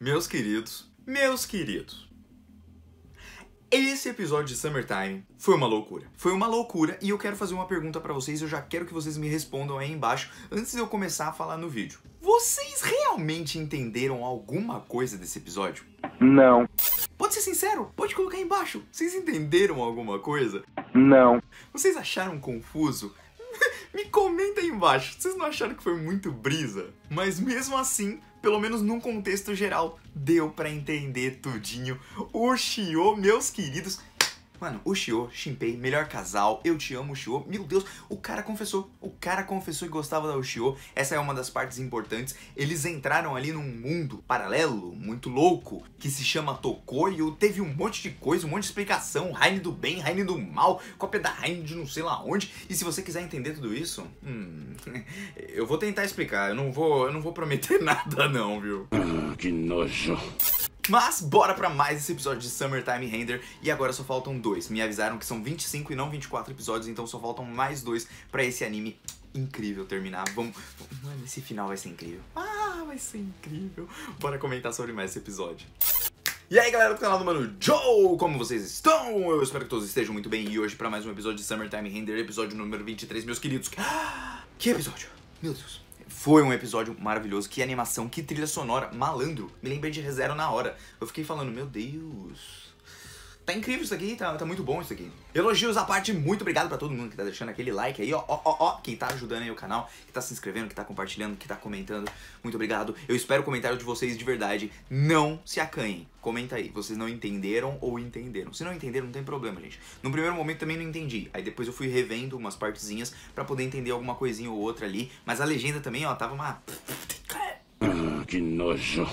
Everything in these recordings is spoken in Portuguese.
Meus queridos, meus queridos. Esse episódio de Summertime foi uma loucura. Foi uma loucura e eu quero fazer uma pergunta pra vocês. Eu já quero que vocês me respondam aí embaixo antes de eu começar a falar no vídeo. Vocês realmente entenderam alguma coisa desse episódio? Não, Pode ser sincero, pode colocar aí embaixo. Vocês entenderam alguma coisa? não. Vocês acharam confuso? Me comenta aí embaixo. Vocês não acharam que foi muito brisa? Mas mesmo assim, pelo menos num contexto geral, deu pra entender tudinho. O Shio, meus queridos. Mano, o Shio, Shinpei, melhor casal, eu te amo, Shio. Meu Deus, o cara confessou. O cara confessou que gostava da Ushio. Essa é uma das partes importantes. Eles entraram ali num mundo paralelo, muito louco, que se chama Tokoyo. Teve um monte de coisa, um monte de explicação. Raine do bem, Raine do mal, cópia da Raine de não sei lá onde. E se você quiser entender tudo isso, hum, eu vou tentar explicar. Eu não vou, eu não vou prometer nada não, viu? Que nojo. Mas bora pra mais esse episódio de Summertime Render e agora só faltam dois. Me avisaram que são 25 e não 24 episódios, então só faltam mais dois pra esse anime incrível terminar. Vamos, mano, esse final vai ser incrível. Ah, vai ser incrível. Bora comentar sobre mais esse episódio. E aí galera do canal do Mano Joe, como vocês estão? Eu espero que todos estejam muito bem e hoje pra mais um episódio de Summertime Render, episódio número 23, meus queridos. Que episódio? Meu Deus. Foi um episódio maravilhoso, que animação, que trilha sonora, malandro. Me lembrei de ReZero na hora. Eu fiquei falando, meu Deus. Tá incrível isso aqui, tá, tá muito bom isso aqui. Elogios à parte, muito obrigado pra todo mundo que tá deixando aquele like aí, ó, ó, ó, ó, quem tá ajudando aí o canal, que tá se inscrevendo, que tá compartilhando, que tá comentando. Muito obrigado. Eu espero o comentário de vocês de verdade. Não se acanhem. Comenta aí, vocês não entenderam ou entenderam. Se não entenderam, não tem problema, gente. No primeiro momento também não entendi. Aí depois eu fui revendo umas partezinhas pra poder entender alguma coisinha ou outra ali. Mas a legenda também, ó, tava uma. Ah, que nojo.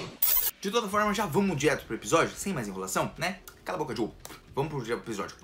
De toda forma, já vamos direto pro episódio, sem mais enrolação, né? Cala a boca, Joe. Vamos pro episódio.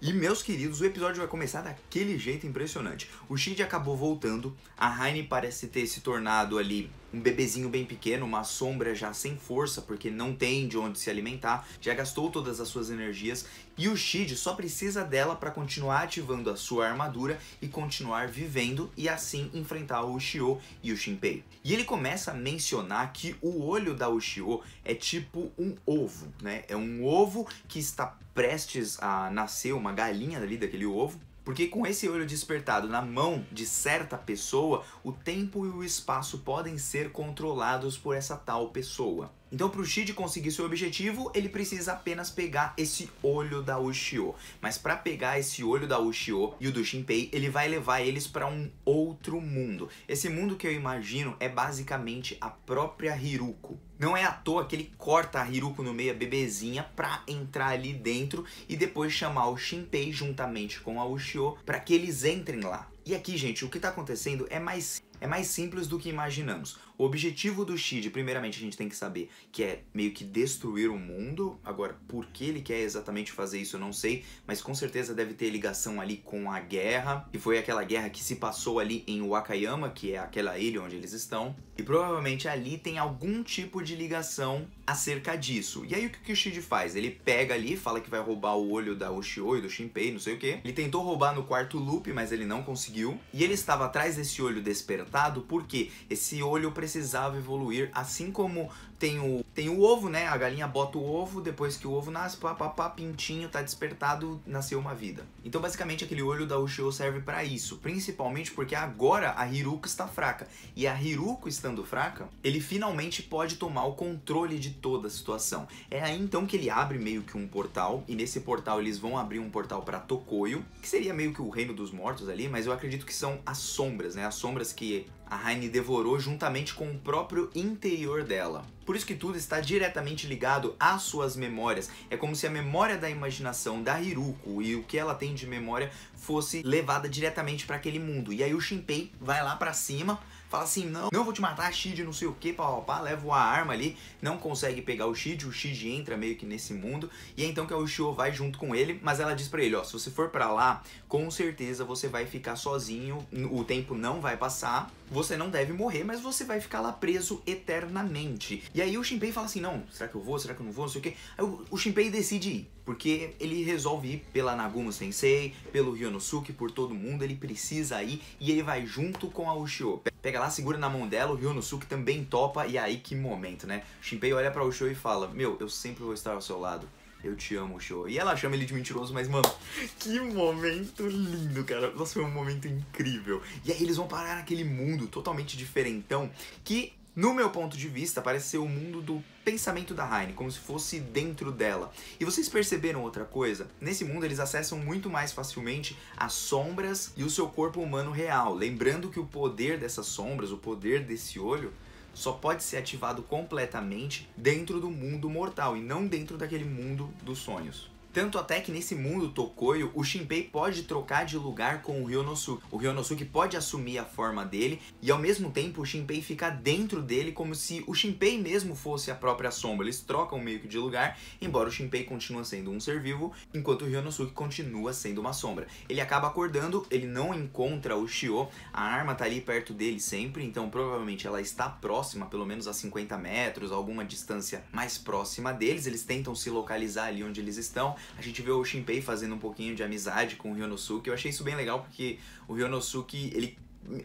E meus queridos, o episódio vai começar daquele jeito impressionante. O Shid acabou voltando, a Heine parece ter se tornado ali um bebezinho bem pequeno, uma sombra já sem força, porque não tem de onde se alimentar, já gastou todas as suas energias, e o Shid só precisa dela para continuar ativando a sua armadura e continuar vivendo e assim enfrentar o Ushio e o Shinpei. E ele começa a mencionar que o olho da Ushio é tipo um ovo, né? É um ovo que está prestes a nascer uma galinha ali daquele ovo. Porque com esse olho despertado na mão de certa pessoa, o tempo e o espaço podem ser controlados por essa tal pessoa. Então, para o Shid conseguir seu objetivo, ele precisa apenas pegar esse olho da Ushio. Mas para pegar esse olho da Ushio e o do Shinpei, ele vai levar eles para um outro mundo. Esse mundo que eu imagino é basicamente a própria Hiruko. Não é à toa que ele corta a Hiruko no meio, a bebezinha, pra entrar ali dentro e depois chamar o Shinpei juntamente com a Ushio para que eles entrem lá. E aqui, gente, o que tá acontecendo é mais é mais simples do que imaginamos. O objetivo do Shid, primeiramente, a gente tem que saber que é meio que destruir o mundo. Agora, por que ele quer exatamente fazer isso, eu não sei, mas com certeza deve ter ligação ali com a guerra, que foi aquela guerra que se passou ali em Wakayama, que é aquela ilha onde eles estão. E provavelmente ali tem algum tipo de ligação acerca disso. E aí o que o Shid faz? Ele pega ali, fala que vai roubar o olho da Ushio e do Shinpei, não sei o que. Ele tentou roubar no quarto loop, mas ele não conseguiu. E ele estava atrás desse olho despertado porque esse olho precisava evoluir, assim como tem o, tem o ovo, né? A galinha bota o ovo, depois que o ovo nasce, pá, pá, pá, pintinho, tá despertado, nasceu uma vida. Então, basicamente, aquele olho da Ushio serve para isso, principalmente porque agora a Hiruko está fraca. E a Hiruko estando fraca, ele finalmente pode tomar o controle de toda a situação. É aí então que ele abre meio que um portal, e nesse portal eles vão abrir um portal para Tokoyo, que seria meio que o reino dos mortos ali, mas eu acredito que são as sombras, né? As sombras que a Heine devorou juntamente com o próprio interior dela. Por isso que tudo está diretamente ligado às suas memórias. É como se a memória da imaginação da Hiruko e o que ela tem de memória fosse levada diretamente para aquele mundo. E aí o Shinpei vai lá para cima, fala assim: "Não, não vou te matar, Shid, não sei o que, pá, pá, leva a arma ali, não consegue pegar o Shid, o Shid entra meio que nesse mundo, e é então que a Ushio vai junto com ele, mas ela diz para ele, ó, se você for para lá, com certeza você vai ficar sozinho, o tempo não vai passar, você não deve morrer, mas você vai ficar lá preso eternamente. E aí o Shinpei fala assim: não, será que eu vou? Será que eu não vou? Não sei o que. O, o Shinpei decide ir, porque ele resolve ir pela Nagumo Sensei, pelo Ryonosuke, por todo mundo. Ele precisa ir e ele vai junto com a Ushio. Pega lá lá, segura na mão dela, o Ryonosuke também topa, e aí que momento, né? O Shinpei olha para o Ushio e fala, meu, eu sempre vou estar ao seu lado. Eu te amo, Ushio. E ela chama ele de mentiroso, mas, mano, que momento lindo, cara. Nossa, foi um momento incrível. E aí eles vão parar naquele mundo totalmente diferentão que no meu ponto de vista, parece ser o mundo do pensamento da Heine, como se fosse dentro dela. E vocês perceberam outra coisa? Nesse mundo eles acessam muito mais facilmente as sombras e o seu corpo humano real. Lembrando que o poder dessas sombras, o poder desse olho, só pode ser ativado completamente dentro do mundo mortal e não dentro daquele mundo dos sonhos. Tanto até que nesse mundo Tokoyo, o Shinpei pode trocar de lugar com o Ryonosuke. O Ryonosuke pode assumir a forma dele e ao mesmo tempo o Shinpei fica dentro dele como se o Shinpei mesmo fosse a própria sombra. Eles trocam meio que de lugar, embora o Shinpei continue sendo um ser vivo, enquanto o Ryonosuke continua sendo uma sombra. Ele acaba acordando, ele não encontra o Shio, a arma tá ali perto dele sempre, então provavelmente ela está próxima, pelo menos a 50 metros, alguma distância mais próxima deles. Eles tentam se localizar ali onde eles estão. A gente vê o Shinpei fazendo um pouquinho de amizade com o Ryonosuke. Eu achei isso bem legal porque o Ryonosuke, ele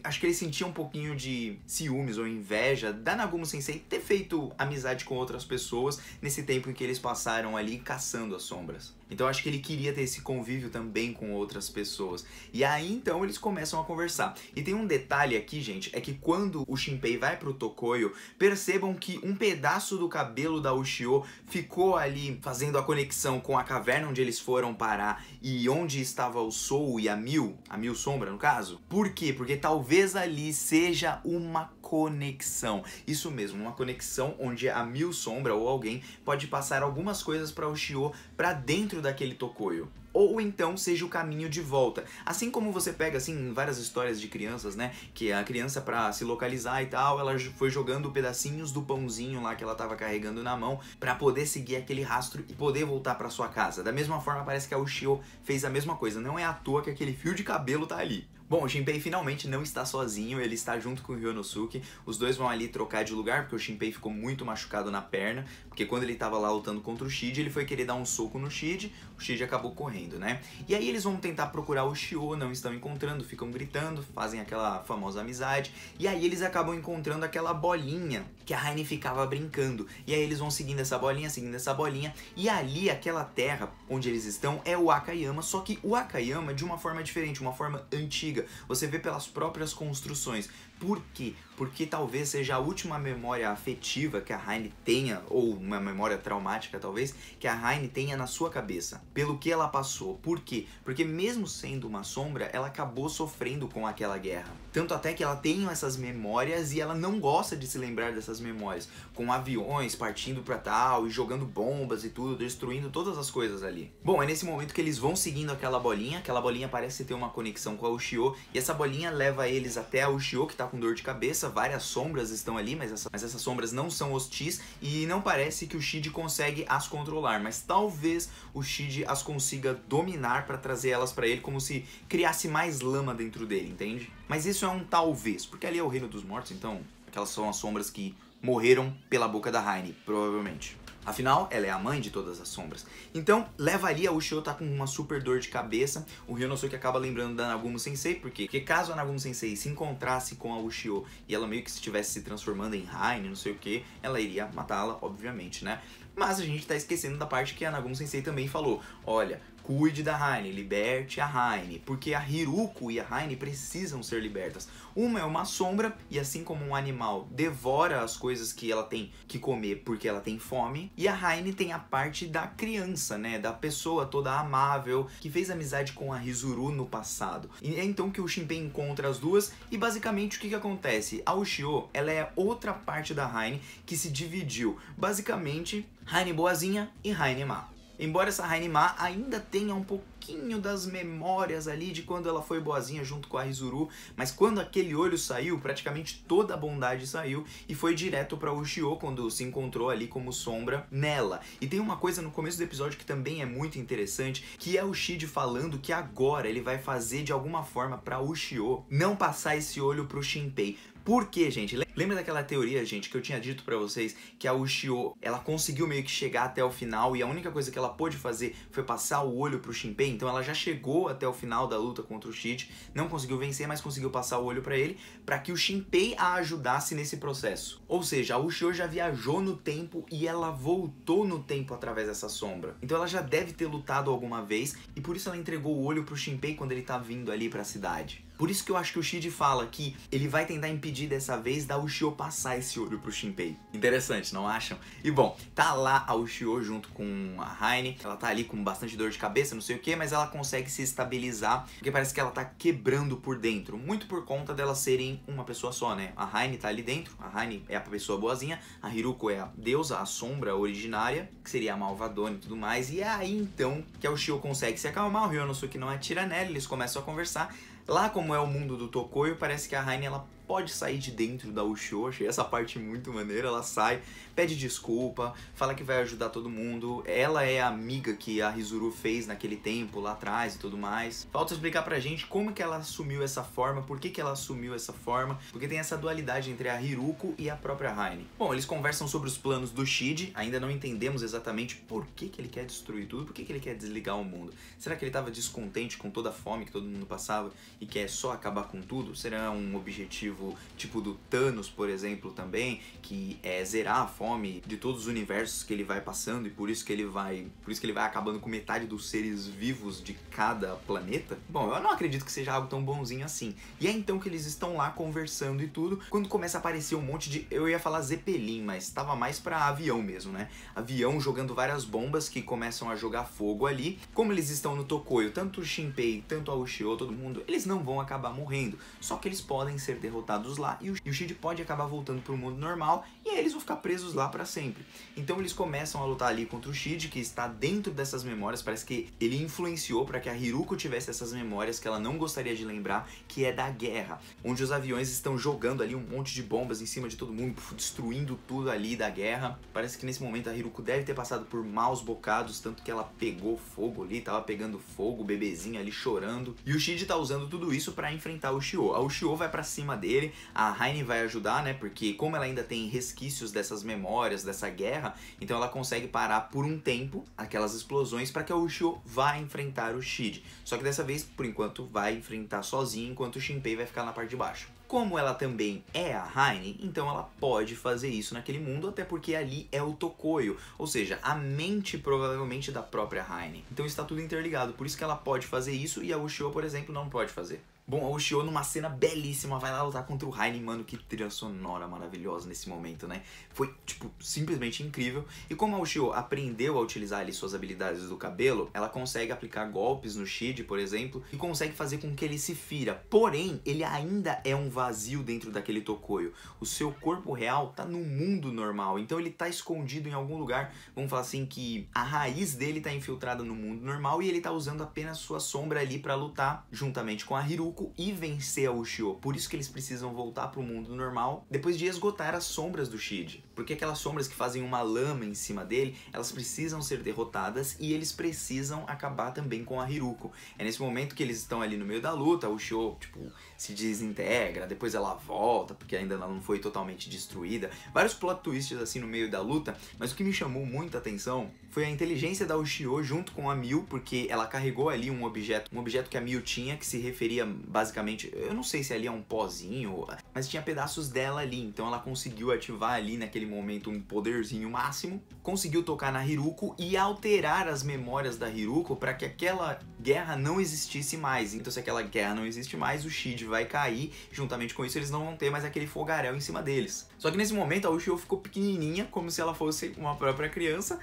acho que ele sentia um pouquinho de ciúmes ou inveja da Nagumo Sensei ter feito amizade com outras pessoas nesse tempo em que eles passaram ali caçando as sombras. Então acho que ele queria ter esse convívio também com outras pessoas. E aí então eles começam a conversar. E tem um detalhe aqui, gente, é que quando o Shinpei vai pro Tokoyo, percebam que um pedaço do cabelo da Ushio ficou ali fazendo a conexão com a caverna onde eles foram parar e onde estava o Sou e a Mil, a Mil Sombra no caso. Por quê? Porque talvez ali seja uma conexão. Isso mesmo, uma conexão onde a Mil Sombra ou alguém pode passar algumas coisas para o Shio para dentro daquele Tokoyo ou então seja o caminho de volta. Assim como você pega assim várias histórias de crianças, né, que a criança para se localizar e tal, ela foi jogando pedacinhos do pãozinho lá que ela tava carregando na mão para poder seguir aquele rastro e poder voltar para sua casa. Da mesma forma, parece que a Ushio fez a mesma coisa. Não é à toa que aquele fio de cabelo tá ali. Bom, o Shinpei finalmente não está sozinho, ele está junto com o Ryonosuke. Os dois vão ali trocar de lugar, porque o Shinpei ficou muito machucado na perna, porque quando ele estava lá lutando contra o Shide, ele foi querer dar um soco no Shide, o Shide acabou correndo, né? E aí eles vão tentar procurar o Shio, não estão encontrando, ficam gritando, fazem aquela famosa amizade, e aí eles acabam encontrando aquela bolinha que a Raine ficava brincando. E aí eles vão seguindo essa bolinha, seguindo essa bolinha, e ali aquela terra onde eles estão é o Akayama, só que o Akayama de uma forma diferente, uma forma antiga você vê pelas próprias construções. Por quê? Porque talvez seja a última memória afetiva que a Heine tenha, ou uma memória traumática talvez, que a Heine tenha na sua cabeça. Pelo que ela passou. Por quê? Porque mesmo sendo uma sombra, ela acabou sofrendo com aquela guerra. Tanto até que ela tem essas memórias e ela não gosta de se lembrar dessas memórias. Com aviões partindo para tal e jogando bombas e tudo, destruindo todas as coisas ali. Bom, é nesse momento que eles vão seguindo aquela bolinha. Aquela bolinha parece ter uma conexão com a Ushio. E essa bolinha leva eles até a Ushio, que tá com dor de cabeça, várias sombras estão ali, mas, essa, mas essas sombras não são hostis e não parece que o Shid consegue as controlar, mas talvez o Shid as consiga dominar para trazer elas para ele como se criasse mais lama dentro dele, entende? Mas isso é um talvez, porque ali é o reino dos mortos, então aquelas são as sombras que morreram pela boca da Heine, provavelmente. Afinal, ela é a mãe de todas as sombras. Então, leva ali a Ushio tá com uma super dor de cabeça. O Ryonosuke acaba lembrando da Nagumo Sensei, porque, caso a Nagumo Sensei se encontrasse com a Ushio e ela meio que estivesse se transformando em Raine, não sei o que, ela iria matá-la, obviamente, né? Mas a gente tá esquecendo da parte que a Nagumo Sensei também falou. Olha, Cuide da Heine, liberte a Heine, porque a Hiruko e a Heine precisam ser libertas. Uma é uma sombra e assim como um animal devora as coisas que ela tem que comer porque ela tem fome, e a Heine tem a parte da criança, né, da pessoa toda amável que fez amizade com a Rizuru no passado. E é então que o Shinpei encontra as duas e basicamente o que que acontece? A Ushio, ela é outra parte da Heine que se dividiu. Basicamente, Heine boazinha e Heine má. Embora essa Rainima ainda tenha um pouquinho das memórias ali de quando ela foi boazinha junto com a Rizuru, mas quando aquele olho saiu, praticamente toda a bondade saiu e foi direto para Ushio quando se encontrou ali como sombra nela. E tem uma coisa no começo do episódio que também é muito interessante, que é o Shid falando que agora ele vai fazer de alguma forma para Ushio não passar esse olho pro Shinpei. Por quê, gente? Lembra daquela teoria, gente, que eu tinha dito para vocês que a Ushio, ela conseguiu meio que chegar até o final e a única coisa que ela pôde fazer foi passar o olho pro Shinpei? Então ela já chegou até o final da luta contra o Shid, não conseguiu vencer, mas conseguiu passar o olho para ele, para que o Shinpei a ajudasse nesse processo. Ou seja, a Ushio já viajou no tempo e ela voltou no tempo através dessa sombra. Então ela já deve ter lutado alguma vez e por isso ela entregou o olho pro Shinpei quando ele tá vindo ali para a cidade. Por isso que eu acho que o Shid fala que ele vai tentar impedir dessa vez da Ushio passar esse olho pro Shinpei. Interessante, não acham? E bom, tá lá a Ushio junto com a Heine. Ela tá ali com bastante dor de cabeça, não sei o que, mas ela consegue se estabilizar, porque parece que ela tá quebrando por dentro. Muito por conta delas serem uma pessoa só, né? A Heine tá ali dentro, a Heine é a pessoa boazinha, a Hiruko é a deusa, a sombra originária, que seria a malvadona e tudo mais. E é aí então que a Ushio consegue se acalmar, o Ryonosuke não atira nela, eles começam a conversar. Lá como é o mundo do Tokoyo, parece que a Raine ela pode sair de dentro da Ushio, achei essa parte muito maneira, ela sai, pede desculpa, fala que vai ajudar todo mundo, ela é a amiga que a Rizuru fez naquele tempo lá atrás e tudo mais. Falta explicar pra gente como que ela assumiu essa forma, por que que ela assumiu essa forma, porque tem essa dualidade entre a Hiruko e a própria Raine. Bom, eles conversam sobre os planos do Shid, ainda não entendemos exatamente por que que ele quer destruir tudo, por que que ele quer desligar o mundo. Será que ele estava descontente com toda a fome que todo mundo passava e quer só acabar com tudo? Será um objetivo tipo do Thanos, por exemplo, também, que é zerar a fome de todos os universos que ele vai passando e por isso que ele vai, por isso que ele vai acabando com metade dos seres vivos de cada planeta. Bom, eu não acredito que seja algo tão bonzinho assim. E é então que eles estão lá conversando e tudo, quando começa a aparecer um monte de, eu ia falar Zeppelin, mas estava mais para avião mesmo, né? Avião jogando várias bombas que começam a jogar fogo ali. Como eles estão no Tokoyo, tanto o Shinpei, tanto a Ushio, todo mundo, eles não vão acabar morrendo. Só que eles podem ser derrotados lá e o, e o Shid pode acabar voltando para o mundo normal e aí eles vão ficar presos lá para sempre. Então eles começam a lutar ali contra o Shid, que está dentro dessas memórias, parece que ele influenciou para que a Hiruko tivesse essas memórias que ela não gostaria de lembrar, que é da guerra, onde os aviões estão jogando ali um monte de bombas em cima de todo mundo, destruindo tudo ali da guerra. Parece que nesse momento a Hiruko deve ter passado por maus bocados, tanto que ela pegou fogo ali, tava pegando fogo, o bebezinho ali chorando. E o Shid tá usando tudo isso para enfrentar o Shio. A Ushio vai para cima dele dele. A Heine vai ajudar, né? Porque como ela ainda tem resquícios dessas memórias, dessa guerra, então ela consegue parar por um tempo aquelas explosões para que a Ushio vá enfrentar o Shid. Só que dessa vez, por enquanto, vai enfrentar sozinho, enquanto o Shinpei vai ficar na parte de baixo. Como ela também é a Heine, então ela pode fazer isso naquele mundo, até porque ali é o Tokoyo, ou seja, a mente provavelmente da própria Heine. Então está tudo interligado, por isso que ela pode fazer isso e a Ushio, por exemplo, não pode fazer. Bom, a Ushio numa cena belíssima vai lá lutar contra o Raiden, mano, que trilha sonora maravilhosa nesse momento, né? Foi, tipo, simplesmente incrível. E como a Ushio aprendeu a utilizar ali suas habilidades do cabelo, ela consegue aplicar golpes no Shid, por exemplo, e consegue fazer com que ele se fira. Porém, ele ainda é um vazio dentro daquele Tokoyo. O seu corpo real tá no mundo normal, então ele tá escondido em algum lugar, vamos falar assim, que a raiz dele tá infiltrada no mundo normal e ele tá usando apenas sua sombra ali para lutar juntamente com a Hiru e vencer a Ushio. Por isso que eles precisam voltar para o mundo normal depois de esgotar as sombras do Shid. Porque aquelas sombras que fazem uma lama em cima dele, elas precisam ser derrotadas e eles precisam acabar também com a Hiruko. É nesse momento que eles estão ali no meio da luta, o Shio, tipo, se desintegra, depois ela volta, porque ainda ela não foi totalmente destruída. Vários plot twists assim no meio da luta, mas o que me chamou muita atenção foi a inteligência da Ushio junto com a Miu, porque ela carregou ali um objeto, um objeto que a Miu tinha que se referia basicamente, eu não sei se ali é um pozinho, mas tinha pedaços dela ali, então ela conseguiu ativar ali naquele momento um poderzinho máximo, conseguiu tocar na Hiruko e alterar as memórias da Hiruko para que aquela guerra não existisse mais. Então se aquela guerra não existe mais, o Shid vai cair, juntamente com isso eles não vão ter mais aquele fogaréu em cima deles. Só que nesse momento a Ushio ficou pequenininha, como se ela fosse uma própria criança,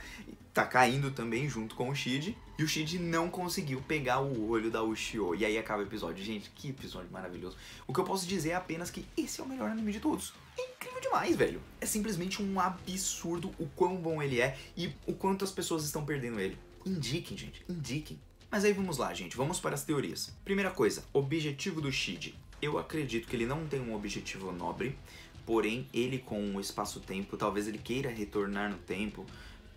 tá caindo também junto com o Shid. E o Shid não conseguiu pegar o olho da Ushio. E aí acaba o episódio. Gente, que episódio maravilhoso. O que eu posso dizer é apenas que esse é o melhor anime de todos. É incrível demais, velho. É simplesmente um absurdo o quão bom ele é e o quanto as pessoas estão perdendo ele. Indiquem, gente, indiquem. Mas aí vamos lá, gente, vamos para as teorias. Primeira coisa, objetivo do Shid. Eu acredito que ele não tem um objetivo nobre, porém ele com o espaço-tempo, talvez ele queira retornar no tempo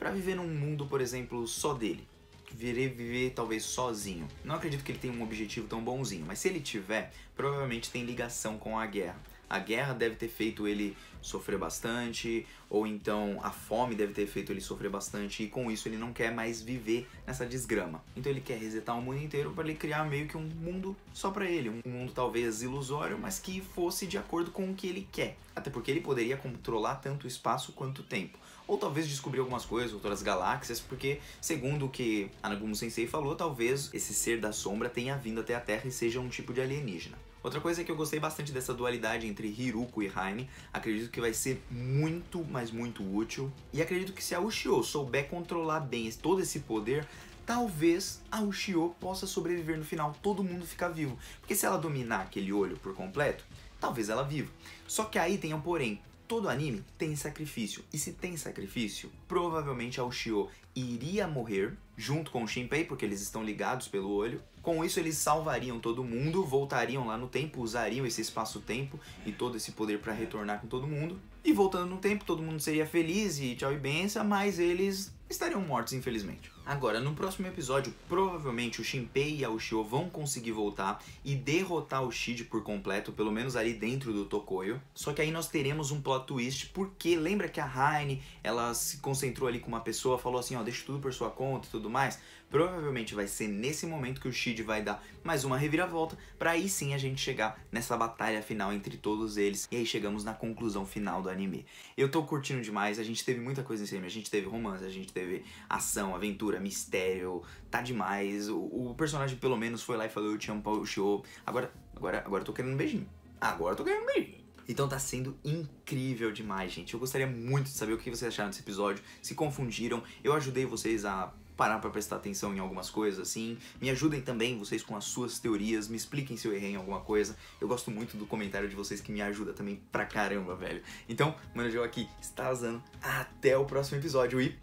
para viver num mundo, por exemplo, só dele. Viver, viver talvez sozinho. Não acredito que ele tenha um objetivo tão bonzinho, mas se ele tiver, provavelmente tem ligação com a guerra. A guerra deve ter feito ele sofrer bastante, ou então a fome deve ter feito ele sofrer bastante, e com isso ele não quer mais viver nessa desgrama. Então ele quer resetar o mundo inteiro para ele criar meio que um mundo só para ele, um mundo talvez ilusório, mas que fosse de acordo com o que ele quer. Até porque ele poderia controlar tanto o espaço quanto o tempo. Ou talvez descobrir algumas coisas, outras galáxias, porque, segundo o que Anagumo Sensei falou, talvez esse ser da sombra tenha vindo até a Terra e seja um tipo de alienígena. Outra coisa é que eu gostei bastante dessa dualidade entre Hiruko e Haine. Acredito que vai ser muito, mas muito útil. E acredito que se a Ushio souber controlar bem todo esse poder, talvez a Ushio possa sobreviver no final, todo mundo ficar vivo. Porque se ela dominar aquele olho por completo, talvez ela viva. Só que aí tem um porém. Todo anime tem sacrifício. E se tem sacrifício, provavelmente a Ushio iria morrer junto com o Shinpei, porque eles estão ligados pelo olho. Com isso, eles salvariam todo mundo, voltariam lá no tempo, usariam esse espaço-tempo e todo esse poder para retornar com todo mundo. E voltando no tempo, todo mundo seria feliz e tchau e benção, mas eles estariam mortos, infelizmente. Agora, no próximo episódio, provavelmente o Shinpei e a Ushio vão conseguir voltar e derrotar o Shide por completo, pelo menos ali dentro do Tokoyo. Só que aí nós teremos um plot twist, porque lembra que a Haine, ela se concentrou ali com uma pessoa, falou assim, ó, deixa tudo por sua conta e tudo mais. Provavelmente vai ser nesse momento que o Shide vai dar mais uma reviravolta, para aí sim a gente chegar nessa batalha final entre todos eles. E aí chegamos na conclusão final do anime. Eu tô curtindo demais, a gente teve muita coisa nesse anime, a gente teve romance, a gente teve ação, aventura, mistério, tá demais. O, o personagem pelo menos foi lá e falou eu te amo, Paul Show. Agora, agora, agora eu tô querendo um beijinho. Agora eu tô querendo um beijinho. Então tá sendo incrível demais, gente. Eu gostaria muito de saber o que vocês acharam desse episódio. Se confundiram, eu ajudei vocês a parar para prestar atenção em algumas coisas assim. Me ajudem também vocês com as suas teorias, me expliquem se eu errei em alguma coisa. Eu gosto muito do comentário de vocês que me ajuda também pra caramba, velho. Então, Mano Joe aqui, está usando. Até o próximo episódio e...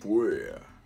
Fui!